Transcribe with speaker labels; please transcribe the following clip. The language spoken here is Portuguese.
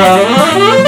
Speaker 1: Vamos!